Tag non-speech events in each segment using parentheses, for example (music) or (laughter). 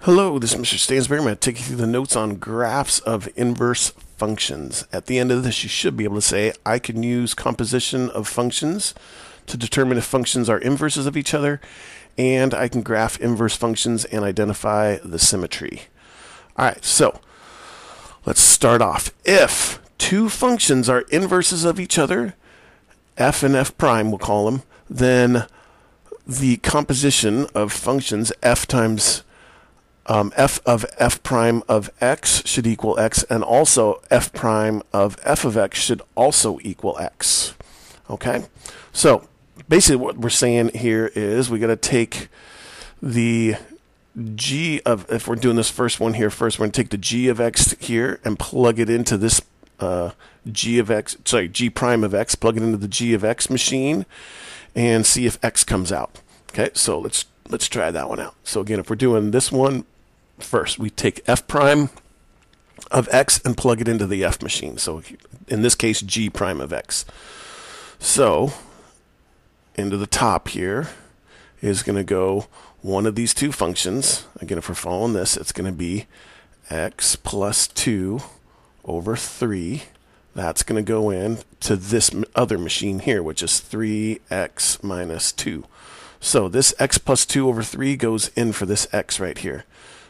Hello, this is Mr. Stansbury. I'm going to take you through the notes on graphs of inverse functions. At the end of this, you should be able to say, I can use composition of functions to determine if functions are inverses of each other, and I can graph inverse functions and identify the symmetry. All right, so let's start off. If two functions are inverses of each other, f and f prime, we'll call them, then the composition of functions f times um, f of f prime of x should equal x, and also f prime of f of x should also equal x. Okay? So, basically what we're saying here is we got to take the g of, if we're doing this first one here first, we're going to take the g of x here and plug it into this uh, g of x, sorry, g prime of x, plug it into the g of x machine and see if x comes out. Okay, so let's let's try that one out. So again, if we're doing this one first. We take f prime of x and plug it into the f machine. So in this case, g prime of x. So into the top here is going to go one of these two functions. Again, if we're following this, it's going to be x plus 2 over 3. That's going to go in to this other machine here, which is 3x minus 2. So this x plus 2 over 3 goes in for this x right here.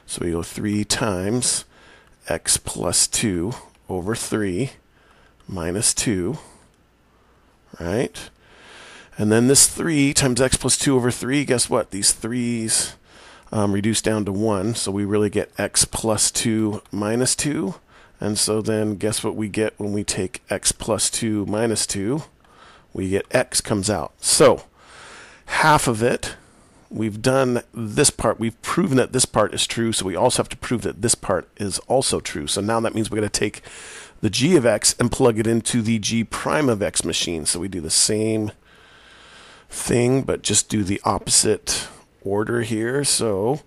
So we go 3 times x plus 2 over 3 minus 2, right? And then this 3 times x plus 2 over 3, guess what? These 3's um, reduce down to 1, so we really get x plus 2 minus 2. And so then guess what we get when we take x plus 2 minus 2? We get x comes out. So half of it we've done this part. We've proven that this part is true, so we also have to prove that this part is also true. So now that means we're going to take the g of x and plug it into the g prime of x machine. So we do the same thing, but just do the opposite order here. So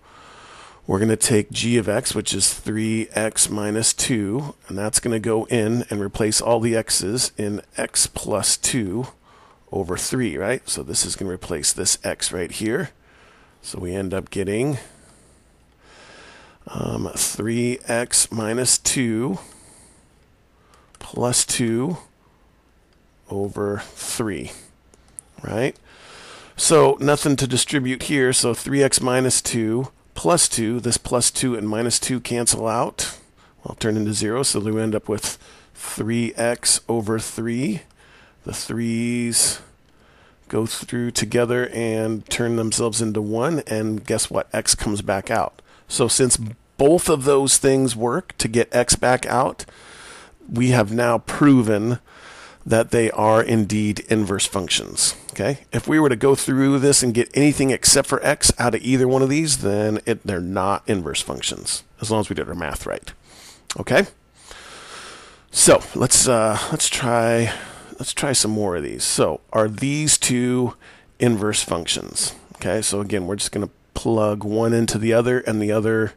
we're going to take g of x, which is 3x minus 2, and that's going to go in and replace all the x's in x plus 2 over 3, right? So this is going to replace this x right here. So we end up getting um, 3x minus 2 plus 2 over 3, right? So nothing to distribute here, so 3x minus 2 plus 2, this plus 2 and minus 2 cancel out. Well, turn into 0, so we end up with 3x over 3. The 3's go through together and turn themselves into one, and guess what? X comes back out. So since both of those things work to get X back out, we have now proven that they are indeed inverse functions. Okay? If we were to go through this and get anything except for x out of either one of these, then it, they're not inverse functions, as long as we did our math right. Okay? So let's uh, let's try let's try some more of these. So are these two inverse functions? Okay, so again, we're just going to plug one into the other and the other,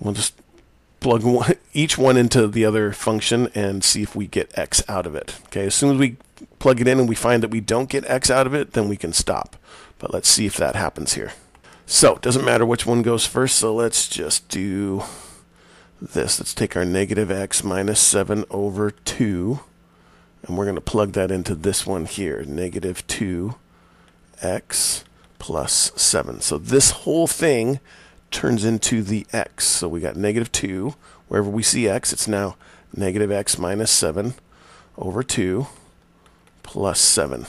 we'll just plug one, (laughs) each one into the other function and see if we get x out of it. Okay, as soon as we plug it in and we find that we don't get x out of it, then we can stop. But let's see if that happens here. So it doesn't matter which one goes first, so let's just do this. Let's take our negative x minus 7 over 2 and we're going to plug that into this one here, negative 2x plus 7. So this whole thing turns into the x. So we got negative 2. Wherever we see x, it's now negative x minus 7 over 2 plus 7.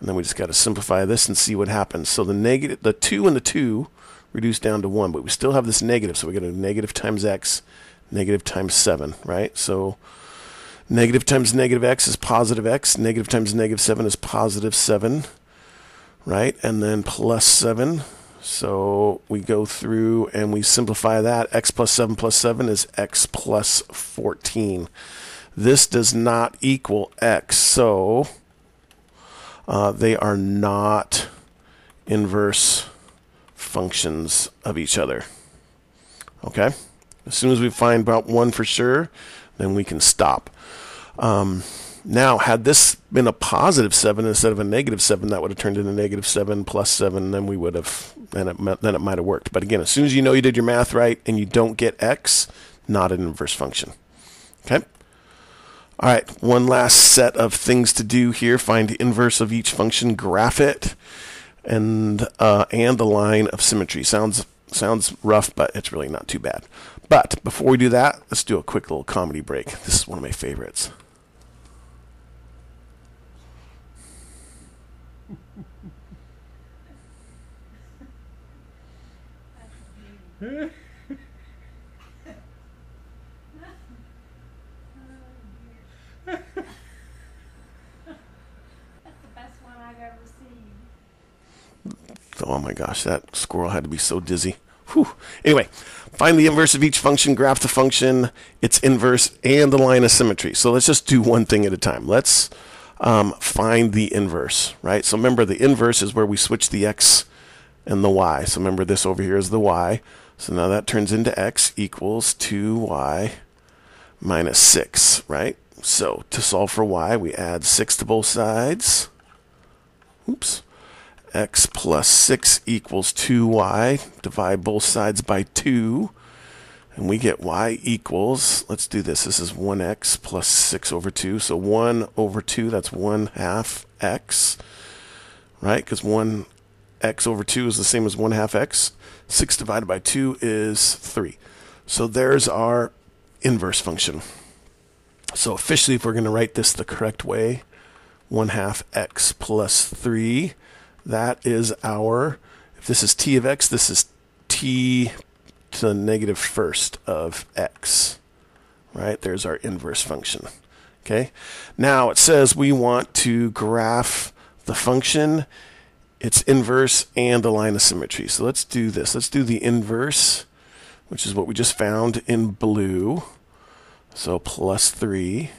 And then we just got to simplify this and see what happens. So the negative, the 2 and the 2 reduce down to 1, but we still have this negative. So we got a negative times x, negative times 7, right? So Negative times negative x is positive x. Negative times negative 7 is positive 7, right? And then plus 7. So we go through and we simplify that. x plus 7 plus 7 is x plus 14. This does not equal x, so uh, they are not inverse functions of each other. Okay? As soon as we find about one for sure, then we can stop. Um, now, had this been a positive 7 instead of a negative 7, that would have turned into negative 7 plus 7, then we would have, then it, then it might have worked. But again, as soon as you know you did your math right and you don't get x, not an inverse function. Okay? All right, one last set of things to do here. Find the inverse of each function, graph it, and uh, and the line of symmetry. Sounds sounds rough, but it's really not too bad. But before we do that, let's do a quick little comedy break. This is one of my favorites. Oh my gosh, that squirrel had to be so dizzy. Whew. Anyway, find the inverse of each function, graph the function, its inverse, and the line of symmetry. So let's just do one thing at a time. Let's um, find the inverse, right? So remember, the inverse is where we switch the x and the y. So remember, this over here is the y. So now that turns into x equals 2y minus 6, right? So to solve for y, we add 6 to both sides. Oops x plus 6 equals 2y. Divide both sides by 2. And we get y equals, let's do this. This is 1x plus 6 over 2. So 1 over 2, that's 1 half x, right? Because 1 x over 2 is the same as 1 half x. 6 divided by 2 is 3. So there's our inverse function. So officially, if we're going to write this the correct way, 1 half x plus 3 that is our, if this is t of x, this is t to the negative first of x. Right? There's our inverse function. Okay? Now it says we want to graph the function, its inverse, and the line of symmetry. So let's do this. Let's do the inverse, which is what we just found in blue. So plus 3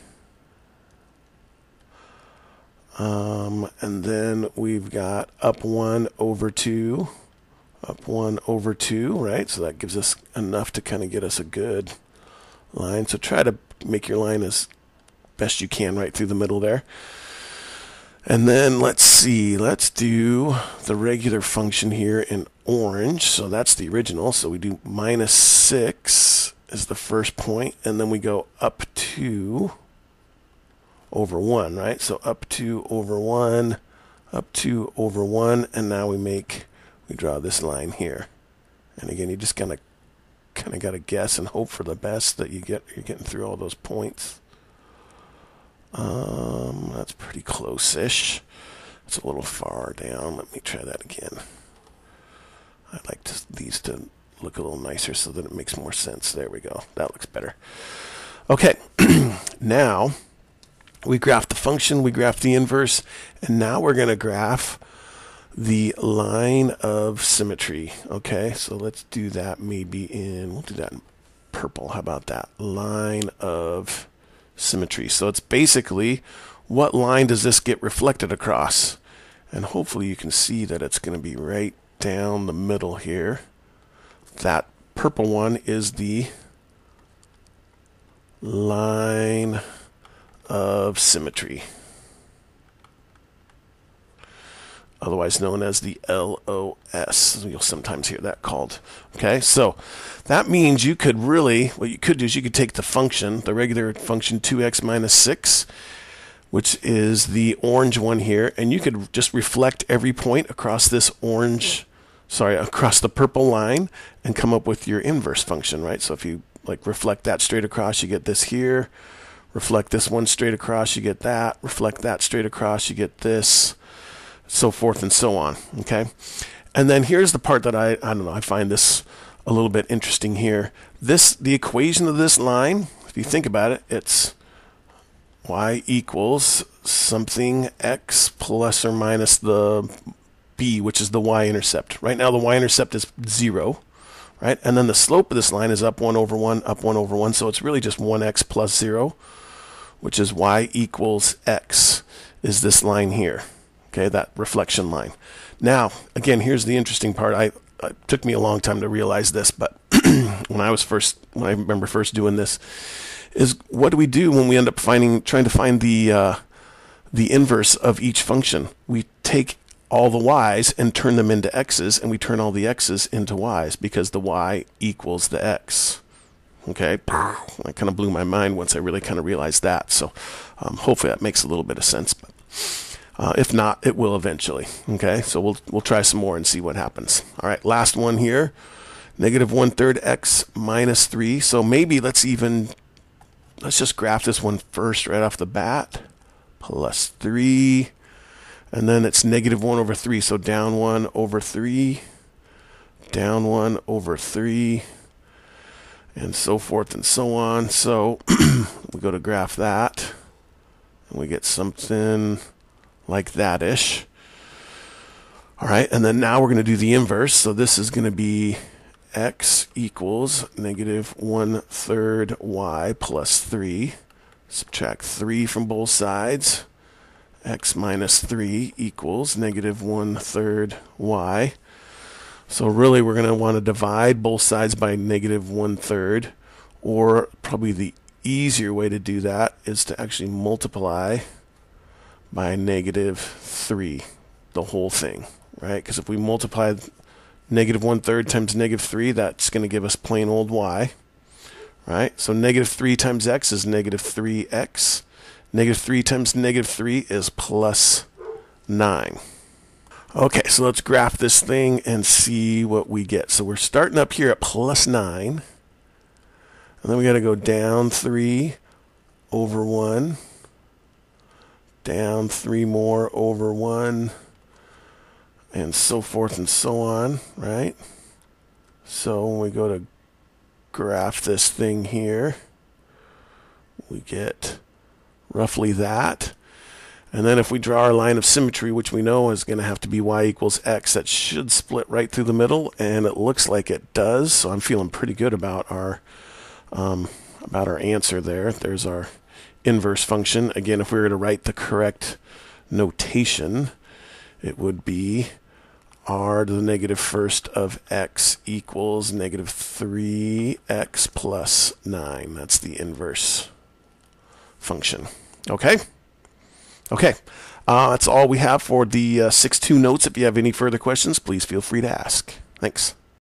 um, and then we've got up 1 over 2, up 1 over 2, right? So that gives us enough to kind of get us a good line. So try to make your line as best you can right through the middle there. And then let's see, let's do the regular function here in orange. So that's the original. So we do minus 6 is the first point, and then we go up 2 over 1, right? So up 2 over 1, up 2 over 1, and now we make, we draw this line here. And again, you just kind of kind of got to guess and hope for the best that you get you're getting through all those points. Um, that's pretty close-ish. It's a little far down. Let me try that again. I'd like to, these to look a little nicer so that it makes more sense. There we go. That looks better. Okay, (clears throat) now we graph the function, we graph the inverse, and now we're going to graph the line of symmetry. Okay, so let's do that maybe in, we'll do that in purple. How about that? Line of symmetry. So it's basically what line does this get reflected across? And hopefully you can see that it's going to be right down the middle here. That purple one is the line of symmetry, otherwise known as the LOS. You'll sometimes hear that called. Okay, so that means you could really, what you could do is you could take the function, the regular function 2x minus 6, which is the orange one here, and you could just reflect every point across this orange, sorry, across the purple line and come up with your inverse function, right? So if you like reflect that straight across, you get this here reflect this one straight across, you get that. Reflect that straight across, you get this. So forth and so on. Okay. And then here's the part that I, I don't know, I find this a little bit interesting here. This, the equation of this line, if you think about it, it's y equals something x plus or minus the b, which is the y-intercept. Right now the y-intercept is 0, right? And then the slope of this line is up 1 over 1, up 1 over 1, so it's really just 1x plus 0 which is y equals x, is this line here. Okay, that reflection line. Now, again, here's the interesting part. I it took me a long time to realize this, but (clears throat) when I was first, when I remember first doing this, is what do we do when we end up finding trying to find the uh, the inverse of each function? We take all the y's and turn them into x's, and we turn all the x's into y's because the y equals the x. Okay, (clears throat) that kind of blew my mind once I really kind of realized that. So um, hopefully that makes a little bit of sense. But uh, if not, it will eventually. Okay, so we'll we'll try some more and see what happens. All right, last one here. Negative one third x minus three. So maybe let's even let's just graph this one first right off the bat. Plus three and then it's negative 1 over 3. So down 1 over 3, down 1 over 3, and so forth and so on. So (clears throat) we go to graph that, and we get something like that-ish. All right, and then now we're going to do the inverse. So this is going to be x equals negative 1 third y plus 3. Subtract 3 from both sides x minus 3 equals negative 1 third y. So really we're going to want to divide both sides by negative 1 third, or probably the easier way to do that is to actually multiply by negative 3, the whole thing, right? Because if we multiply negative 1 third times negative 3, that's going to give us plain old y, right? So negative 3 times x is negative 3x. Negative 3 times negative 3 is plus 9. Okay, so let's graph this thing and see what we get. So we're starting up here at plus 9. And then we got to go down 3 over 1. Down 3 more over 1. And so forth and so on, right? So when we go to graph this thing here, we get roughly that. And then if we draw our line of symmetry, which we know is going to have to be y equals x, that should split right through the middle, and it looks like it does. So I'm feeling pretty good about our um, about our answer there. There's our inverse function. Again, if we were to write the correct notation, it would be r to the negative first of x equals negative 3x plus 9. That's the inverse function. Okay? Okay. Uh, that's all we have for the uh, 6-2 notes. If you have any further questions, please feel free to ask. Thanks.